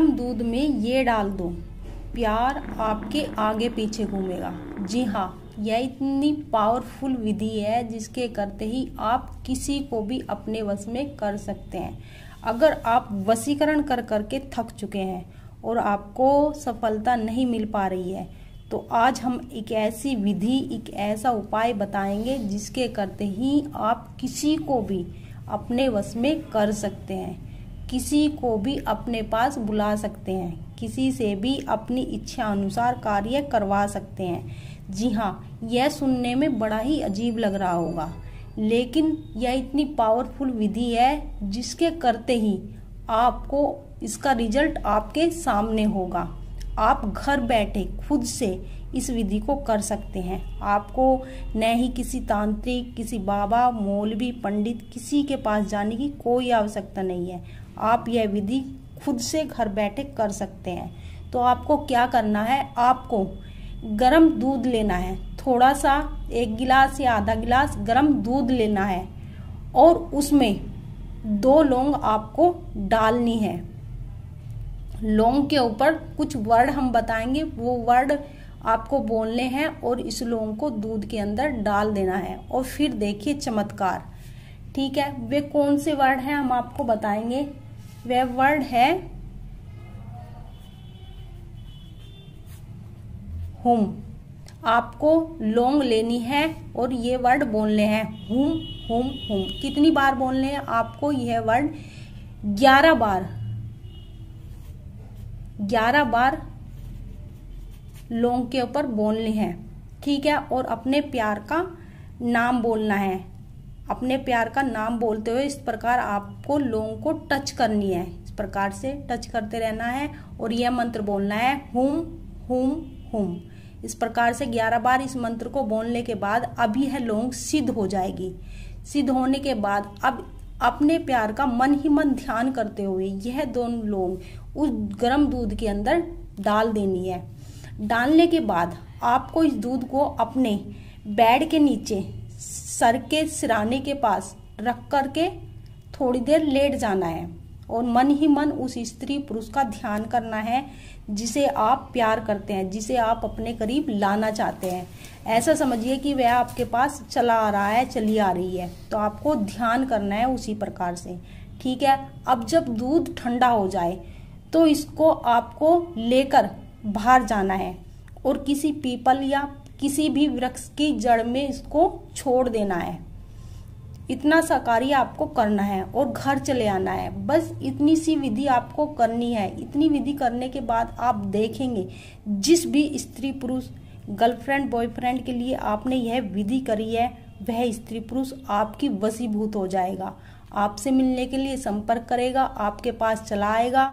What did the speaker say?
गरम दूध में ये डाल दो। प्यार आपके आगे पीछे घूमेगा। जी हाँ यह इतनी पावरफुल विधि है जिसके करते ही आप किसी को भी अपने वश में कर सकते हैं। अगर आप वसीकरण कर करके थक चुके हैं और आपको सफलता नहीं मिल पा रही है तो आज हम एक ऐसी विधि, एक ऐसा उपाय बताएँगे जिसके करते ही आप किसी को भी अपने वश में कर सकते हैं। किसी को भी अपने पास बुला सकते हैं। किसी से भी अपनी इच्छा अनुसार कार्य करवा सकते हैं। जी हाँ यह सुनने में बड़ा ही अजीब लग रहा होगा। लेकिन यह इतनी पावरफुल विधि है जिसके करते ही आपको इसका रिज़ल्ट आपके सामने होगा। आप घर बैठे खुद से इस विधि को कर सकते हैं। आपको न ही किसी तांत्रिक, किसी बाबा, मौलवी, पंडित, किसी के पास जाने की कोई आवश्यकता नहीं है। आप यह विधि खुद से घर बैठे कर सकते हैं। तो आपको क्या करना है? आपको गरम दूध लेना है। थोड़ा सा एक गिलास या आधा गिलास गरम दूध लेना है और उसमें दो लौंग आपको डालनी है। लौंग के ऊपर कुछ वर्ड हम बताएँगे। वो वर्ड आपको बोलने हैं और इस लौंग को दूध के अंदर डाल देना है। और फिर देखिए चमत्कार। ठीक है, वे कौन से वर्ड हैं हम आपको बताएँगे। वह वर्ड है हुम। आपको लौंग लेनी है और ये वर्ड बोलने हैं। हुम हुम हुम। कितनी बार बोलने हैं आपको यह वर्ड? ग्यारह बार। ग्यारह बार लौंग के ऊपर बोलनी है। ठीक है? और अपने प्यार का नाम बोलना है। अपने प्यार का नाम बोलते हुए इस प्रकार आपको लौंग को टच करनी है। इस प्रकार से टच करते रहना है और यह मंत्र बोलना है, हुम हुम हुम। इस प्रकार से ग्यारह बार इस मंत्र को बोलने के बाद अभी यह लौंग सिद्ध हो जाएगी। सिद्ध होने के बाद अब अपने प्यार का मन ही मन ध्यान करते हुए यह दोनों लौंग उस गर्म दूध के अंदर डाल देनी है। डालने के बाद आपको इस दूध को अपने बेड के नीचे, सर के सिराने के पास रख करके थोड़ी देर लेट जाना है और मन ही मन उस स्त्री पुरुष का ध्यान करना है, जिसे आप प्यार करते हैं, जिसे आप अपने करीब लाना चाहते हैं। ऐसा समझिए कि वह आपके पास चला आ रहा है, चली आ रही है। तो आपको ध्यान करना है उसी प्रकार से। ठीक है? अब जब दूध ठंडा हो जाए तो इसको आपको लेकर बाहर जाना है और किसी पीपल या किसी भी वृक्ष की जड़ में इसको छोड़ देना है। इतना सा कार्य आपको करना है और घर चले आना है। बस इतनी सी विधि आपको करनी है। इतनी विधि करने के बाद आप देखेंगे, जिस भी स्त्री पुरुष, गर्लफ्रेंड, बॉयफ्रेंड के लिए आपने यह विधि करी है, वह स्त्री पुरुष आपकी वसीभूत हो जाएगा। आपसे मिलने के लिए संपर्क करेगा, आपके पास चला आएगा।